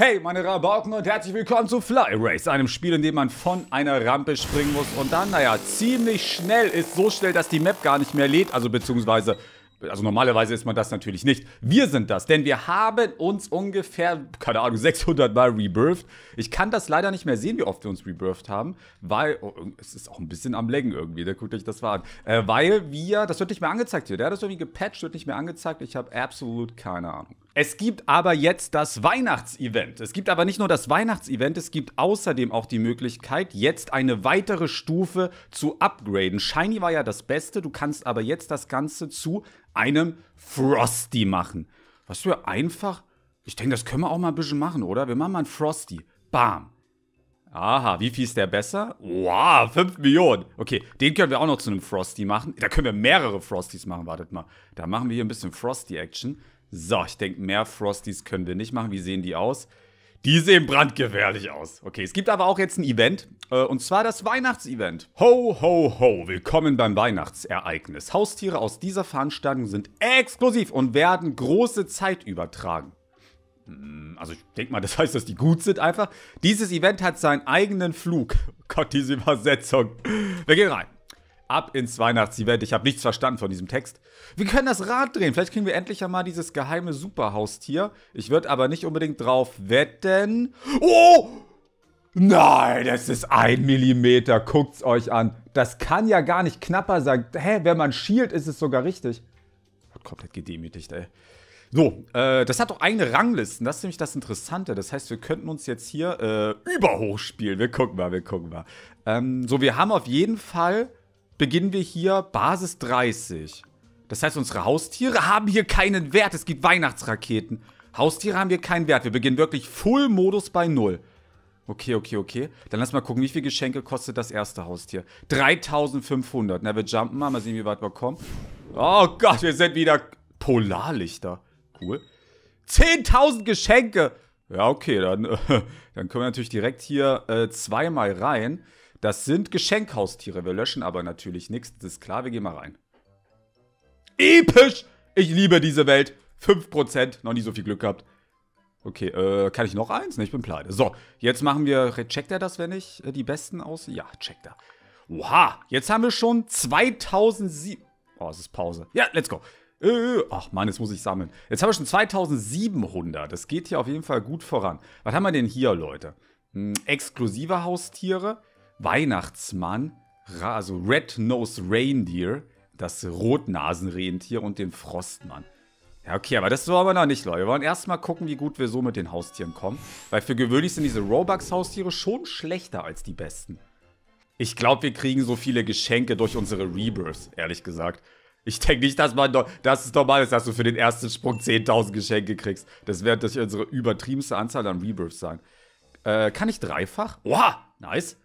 Hey, meine Rabauken und herzlich willkommen zu Fly Race, einem Spiel, in dem man von einer Rampe springen muss und dann, naja, ziemlich schnell ist, so schnell, dass die Map gar nicht mehr lädt, also beziehungsweise also normalerweise ist man das natürlich nicht. Wir sind das, denn wir haben uns ungefähr, keine Ahnung, 600 Mal rebirthed. Ich kann das leider nicht mehr sehen, wie oft wir uns rebirthed haben, weil, oh, es ist auch ein bisschen am Längen irgendwie, da guckt euch das mal an. Äh, weil wir, das wird nicht mehr angezeigt hier, der hat das irgendwie gepatcht, wird nicht mehr angezeigt, ich habe absolut keine Ahnung. Es gibt aber jetzt das Weihnachtsevent. Es gibt aber nicht nur das Weihnachtsevent, es gibt außerdem auch die Möglichkeit, jetzt eine weitere Stufe zu upgraden. Shiny war ja das Beste, du kannst aber jetzt das Ganze zu einem Frosty machen. Was für einfach. Ich denke, das können wir auch mal ein bisschen machen, oder? Wir machen mal einen Frosty. Bam. Aha, wie viel ist der besser? Wow, 5 Millionen. Okay, den können wir auch noch zu einem Frosty machen. Da können wir mehrere Frosties machen, wartet mal. Da machen wir hier ein bisschen Frosty-Action. So, ich denke, mehr Frosties können wir nicht machen. Wie sehen die aus? Die sehen brandgefährlich aus. Okay, es gibt aber auch jetzt ein Event. Äh, und zwar das Weihnachtsevent. Ho, ho, ho. Willkommen beim Weihnachtsereignis. Haustiere aus dieser Veranstaltung sind exklusiv und werden große Zeit übertragen. Hm, also ich denke mal, das heißt, dass die gut sind einfach. Dieses Event hat seinen eigenen Flug. Gott, diese Übersetzung. Wir gehen rein ab ins Weihnachtsevent. Ich habe nichts verstanden von diesem Text. Wir können das Rad drehen. Vielleicht kriegen wir endlich einmal dieses geheime Superhaustier. Ich würde aber nicht unbedingt drauf wetten. Oh! Nein, das ist ein Millimeter. Guckt's euch an. Das kann ja gar nicht knapper sein. Hä, wenn man schielt, ist es sogar richtig. Wird komplett gedemütigt, ey. So, äh, das hat doch eigene Ranglisten. Das ist nämlich das Interessante. Das heißt, wir könnten uns jetzt hier äh, überhoch spielen. Wir gucken mal, wir gucken mal. Ähm, so, wir haben auf jeden Fall beginnen wir hier Basis 30. Das heißt, unsere Haustiere haben hier keinen Wert. Es gibt Weihnachtsraketen. Haustiere haben hier keinen Wert. Wir beginnen wirklich Full-Modus bei 0. Okay, okay, okay. Dann lass mal gucken, wie viel Geschenke kostet das erste Haustier. 3500. Na, wir jumpen mal. Mal sehen, wie weit wir kommen. Oh Gott, wir sind wieder Polarlichter. Cool. 10.000 Geschenke. Ja, okay, dann, äh, dann können wir natürlich direkt hier äh, zweimal rein. Das sind Geschenkhaustiere. Wir löschen aber natürlich nichts. Das ist klar, wir gehen mal rein. Episch! Ich liebe diese Welt. 5%. Noch nie so viel Glück gehabt. Okay, äh, kann ich noch eins? Ne, ich bin pleite. So, jetzt machen wir. Checkt er das, wenn ich äh, die besten aus? Ja, checkt er. Oha, jetzt haben wir schon 2007. Oh, es ist Pause. Ja, let's go. Äh, ach man, jetzt muss ich sammeln. Jetzt haben wir schon 2700. Das geht hier auf jeden Fall gut voran. Was haben wir denn hier, Leute? Hm, exklusive Haustiere. Weihnachtsmann, also Red-Nose Reindeer, das Rotnasenrentier und den Frostmann. Ja, okay, aber das wollen wir noch nicht, Leute. Wir wollen erstmal gucken, wie gut wir so mit den Haustieren kommen. Weil für gewöhnlich sind diese Robux-Haustiere schon schlechter als die besten. Ich glaube, wir kriegen so viele Geschenke durch unsere Rebirths, ehrlich gesagt. Ich denke nicht, dass man dass es normal ist, dass du für den ersten Sprung 10.000 Geschenke kriegst. Das wird das unsere übertriebenste Anzahl an Rebirths sein. Äh, kann ich dreifach? Oha, nice.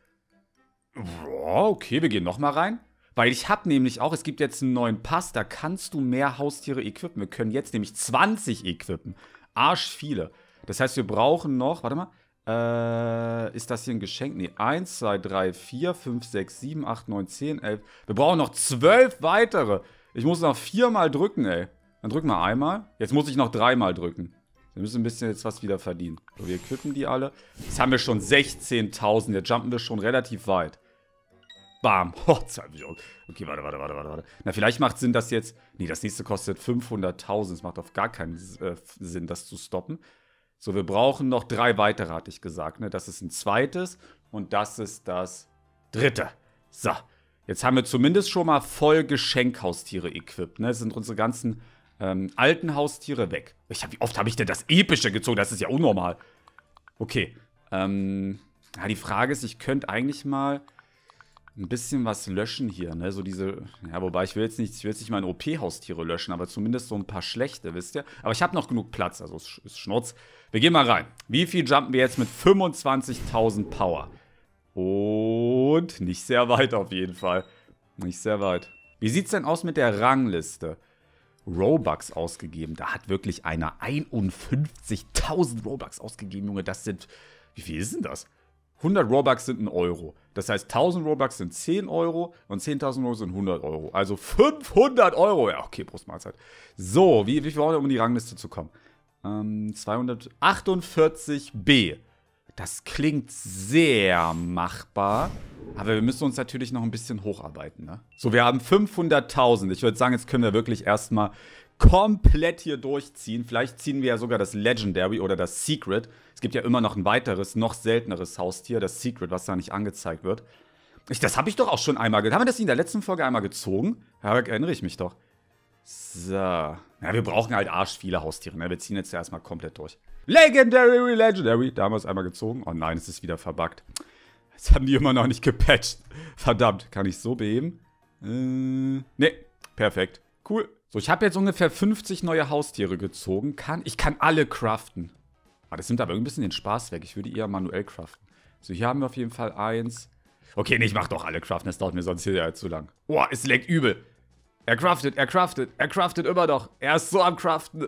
Boah, okay, wir gehen nochmal rein. Weil ich habe nämlich auch, es gibt jetzt einen neuen Pass, da kannst du mehr Haustiere equippen. Wir können jetzt nämlich 20 equippen. Arsch viele. Das heißt, wir brauchen noch, warte mal, äh, ist das hier ein Geschenk? Nee, 1, 2, 3, 4, 5, 6, 7, 8, 9, 10, 11. Wir brauchen noch 12 weitere. Ich muss noch viermal drücken, ey. Dann drücken wir einmal. Jetzt muss ich noch dreimal drücken. Wir müssen ein bisschen jetzt was wieder verdienen. So, wir equippen die alle. Jetzt haben wir schon 16.000. Jetzt jumpen wir schon relativ weit. Bam. Oh, okay, warte, warte, warte, warte. Na, vielleicht macht Sinn, dass jetzt. Nee, das nächste kostet 500.000. Es macht auf gar keinen äh, Sinn, das zu stoppen. So, wir brauchen noch drei weitere, hatte ich gesagt. Ne? Das ist ein zweites und das ist das dritte. So, jetzt haben wir zumindest schon mal voll Geschenkhaustiere equipped. Ne? Das sind unsere ganzen ähm, alten Haustiere weg. Hab, wie oft habe ich denn das Epische gezogen? Das ist ja unnormal. Okay. Ähm, ja, die Frage ist, ich könnte eigentlich mal ein bisschen was löschen hier, ne? So diese, ja, wobei ich will jetzt nicht, ich will jetzt nicht meine OP-Haustiere löschen, aber zumindest so ein paar schlechte, wisst ihr? Aber ich habe noch genug Platz, also es ist Schnurz. Wir gehen mal rein. Wie viel jumpen wir jetzt mit 25.000 Power? Und nicht sehr weit auf jeden Fall. Nicht sehr weit. Wie sieht's denn aus mit der Rangliste? Robux ausgegeben. Da hat wirklich einer 51.000 Robux ausgegeben, Junge. Das sind, wie viel ist denn das? 100 Robux sind ein Euro. Das heißt, 1000 Robux sind 10 Euro und 10.000 Euro sind 100 Euro. Also 500 Euro. Ja, okay, Brustmahlzeit. So, wie, wie viel brauchen wir, um in die Rangliste zu kommen? Ähm, 248b. Das klingt sehr machbar. Aber wir müssen uns natürlich noch ein bisschen hocharbeiten. Ne? So, wir haben 500.000. Ich würde sagen, jetzt können wir wirklich erstmal komplett hier durchziehen. Vielleicht ziehen wir ja sogar das Legendary oder das Secret. Es gibt ja immer noch ein weiteres, noch selteneres Haustier, das Secret, was da nicht angezeigt wird. Ich, das habe ich doch auch schon einmal gezogen. Haben wir das in der letzten Folge einmal gezogen? Ja, erinnere ich mich doch. So. Ja, wir brauchen halt arsch viele Haustiere. Ne? Wir ziehen jetzt ja erstmal komplett durch. Legendary, Legendary. Da haben wir es einmal gezogen. Oh nein, es ist wieder verbuggt. Das haben die immer noch nicht gepatcht. Verdammt, kann ich so beheben? Äh, ne, perfekt. Cool. So, ich habe jetzt ungefähr 50 neue Haustiere gezogen. Kann, ich kann alle craften. Ah, das nimmt aber ein bisschen den Spaß weg. Ich würde eher manuell craften. So, hier haben wir auf jeden Fall eins. Okay, nee, ich mach doch alle craften. Das dauert mir sonst hier ja zu lang. Boah, es leckt übel. Er craftet, er craftet, er craftet immer noch. Er ist so am craften.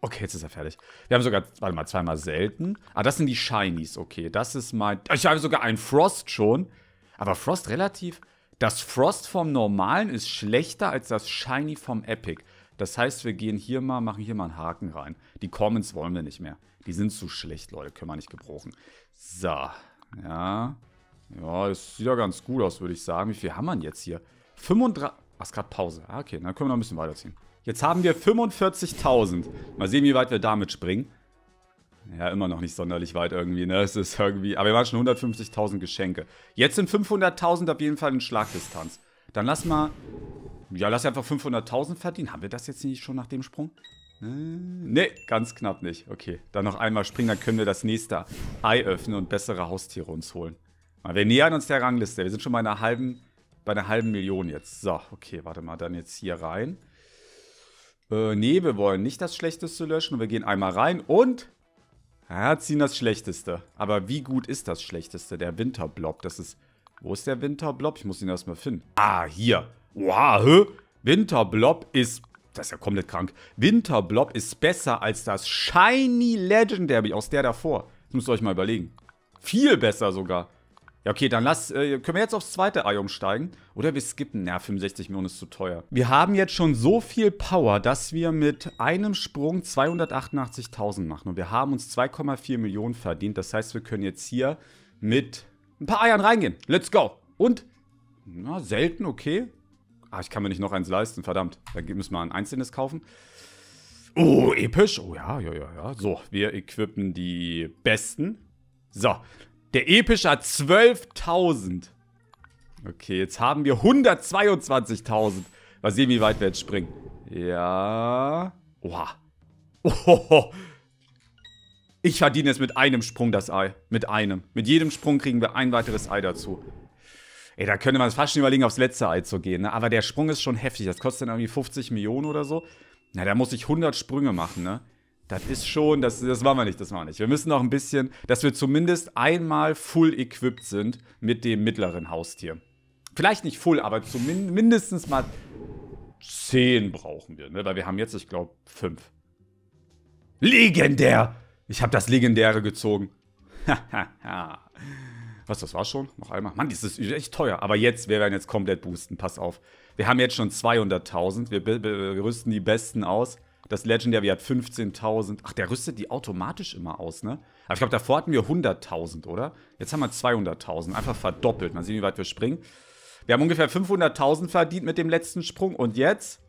Okay, jetzt ist er fertig. Wir haben sogar, warte mal, zweimal selten. Ah, das sind die Shinies, okay. Das ist mein... Ich habe sogar einen Frost schon. Aber Frost relativ... Das Frost vom Normalen ist schlechter als das Shiny vom Epic. Das heißt, wir gehen hier mal, machen hier mal einen Haken rein. Die Commons wollen wir nicht mehr. Die sind zu schlecht, Leute. Können wir nicht gebrauchen. So. Ja. Ja, das sieht ja ganz gut aus, würde ich sagen. Wie viel haben wir denn jetzt hier? 35... Ach, ist gerade Pause. Ah, okay, dann können wir noch ein bisschen weiterziehen. Jetzt haben wir 45.000. Mal sehen, wie weit wir damit springen. Ja, immer noch nicht sonderlich weit irgendwie, ne? Es ist irgendwie... Aber wir waren schon 150.000 Geschenke. Jetzt sind 500.000 auf jeden Fall in Schlagdistanz. Dann lass mal... Ja, lass einfach 500.000 verdienen. Haben wir das jetzt nicht schon nach dem Sprung? Äh, ne, ganz knapp nicht. Okay, dann noch einmal springen, dann können wir das nächste Ei öffnen und bessere Haustiere uns holen. Wir nähern uns der Rangliste. Wir sind schon bei einer halben, bei einer halben Million jetzt. So, okay, warte mal, dann jetzt hier rein. Äh, nee, wir wollen nicht das Schlechteste löschen. Wir gehen einmal rein und ja, ziehen das Schlechteste. Aber wie gut ist das Schlechteste? Der Winterblob, das ist... Wo ist der Winterblob? Ich muss ihn erstmal finden. Ah, hier. Wow, hä? Winterblob ist... Das ist ja komplett krank. Winterblob ist besser als das Shiny Legendary aus der davor. Das müsst ihr euch mal überlegen. Viel besser sogar. Ja, okay, dann lass, äh, können wir jetzt aufs zweite Ei umsteigen? Oder wir skippen? Na, 65 Millionen ist zu teuer. Wir haben jetzt schon so viel Power, dass wir mit einem Sprung 288.000 machen. Und wir haben uns 2,4 Millionen verdient. Das heißt, wir können jetzt hier mit ein paar Eiern reingehen. Let's go. Und, na, selten, okay. Ah, ich kann mir nicht noch eins leisten, verdammt. Dann müssen wir ein einzelnes kaufen. Oh, episch. Oh ja, ja, ja, ja. So, wir equippen die besten. So, der epische hat 12.000. Okay, jetzt haben wir 122.000. Mal sehen, wie weit wir jetzt springen. Ja. Oha. Ohoho. Ich verdiene jetzt mit einem Sprung das Ei. Mit einem. Mit jedem Sprung kriegen wir ein weiteres Ei dazu. Ey, da könnte man fast schon überlegen, aufs letzte Ei zu gehen. Ne? Aber der Sprung ist schon heftig. Das kostet dann irgendwie 50 Millionen oder so. Na, da muss ich 100 Sprünge machen, ne? Das ist schon, das, das machen wir nicht, das machen wir nicht. Wir müssen noch ein bisschen, dass wir zumindest einmal full equipped sind mit dem mittleren Haustier. Vielleicht nicht full, aber zumindest mal 10 brauchen wir, ne? Weil wir haben jetzt, ich glaube, 5. Legendär! Ich habe das Legendäre gezogen. Was, das war schon? Noch einmal? Mann, das ist echt teuer. Aber jetzt, wir werden jetzt komplett boosten. Pass auf. Wir haben jetzt schon 200.000. Wir, wir, wir rüsten die Besten aus. Das Legendary hat 15.000. Ach, der rüstet die automatisch immer aus, ne? Aber ich glaube, davor hatten wir 100.000, oder? Jetzt haben wir 200.000. Einfach verdoppelt. Mal sehen, wie weit wir springen. Wir haben ungefähr 500.000 verdient mit dem letzten Sprung. Und jetzt?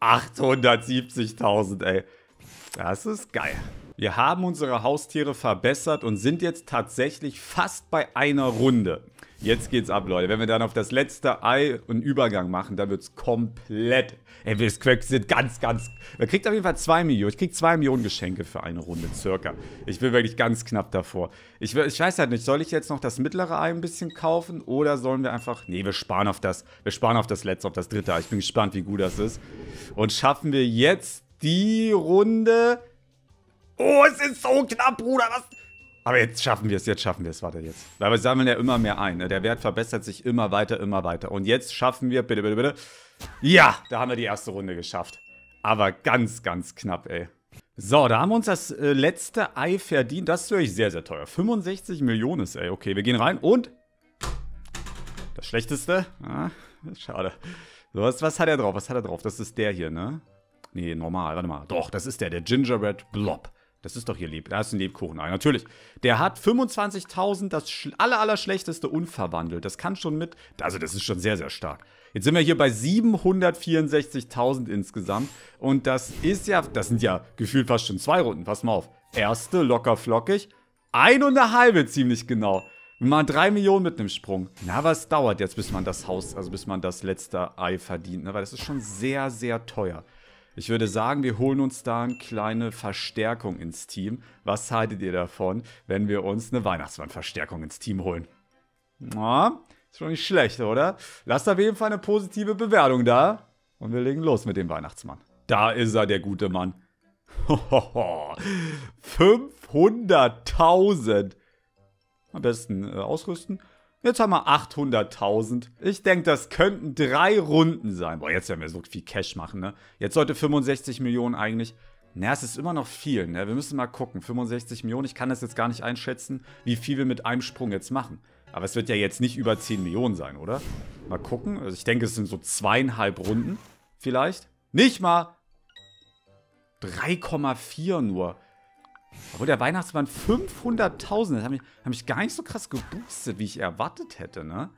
870.000, ey. Das ist geil. Wir haben unsere Haustiere verbessert und sind jetzt tatsächlich fast bei einer Runde. Jetzt geht's ab, Leute. Wenn wir dann auf das letzte Ei einen Übergang machen, dann wird's komplett. Ey, wir sind ganz, ganz. Man kriegt auf jeden Fall 2 Millionen. Ich krieg 2 Millionen Geschenke für eine Runde, circa. Ich bin wirklich ganz knapp davor. Ich, ich weiß halt nicht, soll ich jetzt noch das mittlere Ei ein bisschen kaufen oder sollen wir einfach. Nee, wir sparen auf das. Wir sparen auf das letzte, auf das dritte Ei. Ich bin gespannt, wie gut das ist. Und schaffen wir jetzt die Runde. Oh, es ist so knapp, Bruder. Was? Aber jetzt schaffen wir es, jetzt schaffen wir es, warte jetzt. Weil wir sammeln ja immer mehr ein. Ne? Der Wert verbessert sich immer weiter, immer weiter. Und jetzt schaffen wir, bitte, bitte, bitte. Ja, da haben wir die erste Runde geschafft. Aber ganz, ganz knapp, ey. So, da haben wir uns das äh, letzte Ei verdient. Das ist wirklich sehr, sehr teuer. 65 Millionen ist, ey. Okay, wir gehen rein und... Das Schlechteste? Ah, schade. So, was, was hat er drauf? Was hat er drauf? Das ist der hier, ne? Nee, normal, warte mal. Doch, das ist der, der Gingerbread Blob. Das ist doch hier Leb. Da ist ein Lebkuchen. Ah, natürlich. Der hat 25.000, das aller, aller schlechteste unverwandelt. Das kann schon mit. Also, das ist schon sehr, sehr stark. Jetzt sind wir hier bei 764.000 insgesamt. Und das ist ja. Das sind ja gefühlt fast schon zwei Runden. Pass mal auf. Erste, locker flockig. Ein und eine halbe, ziemlich genau. Mal drei Millionen mit einem Sprung. Na, was dauert jetzt, bis man das Haus, also bis man das letzte Ei verdient, ne? Weil das ist schon sehr, sehr teuer. Ich würde sagen, wir holen uns da eine kleine Verstärkung ins Team. Was haltet ihr davon, wenn wir uns eine Weihnachtsmannverstärkung ins Team holen? Na, ist schon nicht schlecht, oder? Lasst auf jeden Fall eine positive Bewertung da. Und wir legen los mit dem Weihnachtsmann. Da ist er, der gute Mann. 500.000. Am besten äh, ausrüsten. Jetzt haben wir 800.000. Ich denke, das könnten drei Runden sein. Boah, jetzt werden wir so viel Cash machen, ne? Jetzt sollte 65 Millionen eigentlich... Na, es ist immer noch viel, ne? Wir müssen mal gucken. 65 Millionen, ich kann das jetzt gar nicht einschätzen, wie viel wir mit einem Sprung jetzt machen. Aber es wird ja jetzt nicht über 10 Millionen sein, oder? Mal gucken. Also ich denke, es sind so zweieinhalb Runden vielleicht. Nicht mal 3,4 nur. Obwohl der Weihnachtsmann 500.000, das hat mich, hat mich gar nicht so krass geboostet, wie ich erwartet hätte, ne?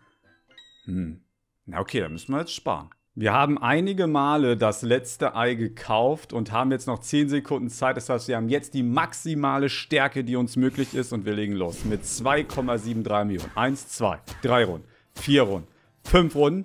Hm. Na okay, dann müssen wir jetzt sparen. Wir haben einige Male das letzte Ei gekauft und haben jetzt noch 10 Sekunden Zeit. Das heißt, wir haben jetzt die maximale Stärke, die uns möglich ist und wir legen los mit 2,73 Millionen. Eins, zwei, drei Runden, vier Runden, fünf Runden.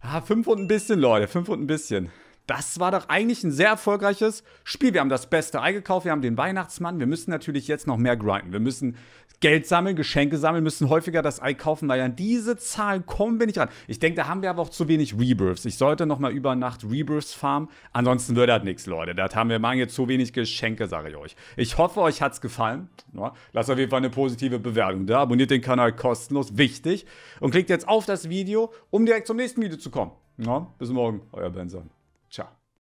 Ah, fünf Runden ein bisschen, Leute, fünf Runden ein bisschen. Das war doch eigentlich ein sehr erfolgreiches Spiel. Wir haben das beste Ei gekauft, wir haben den Weihnachtsmann. Wir müssen natürlich jetzt noch mehr grinden. Wir müssen Geld sammeln, Geschenke sammeln, müssen häufiger das Ei kaufen, weil an diese Zahlen kommen wir nicht ran. Ich denke, da haben wir aber auch zu wenig Rebirths. Ich sollte noch mal über Nacht Rebirths farmen. Ansonsten wird das nichts, Leute. Das haben wir machen jetzt zu wenig Geschenke, sage ich euch. Ich hoffe, euch hat es gefallen. Ja, lasst auf jeden Fall eine positive Bewertung da. Abonniert den Kanal kostenlos, wichtig. Und klickt jetzt auf das Video, um direkt zum nächsten Video zu kommen. Ja, bis morgen, euer Benson.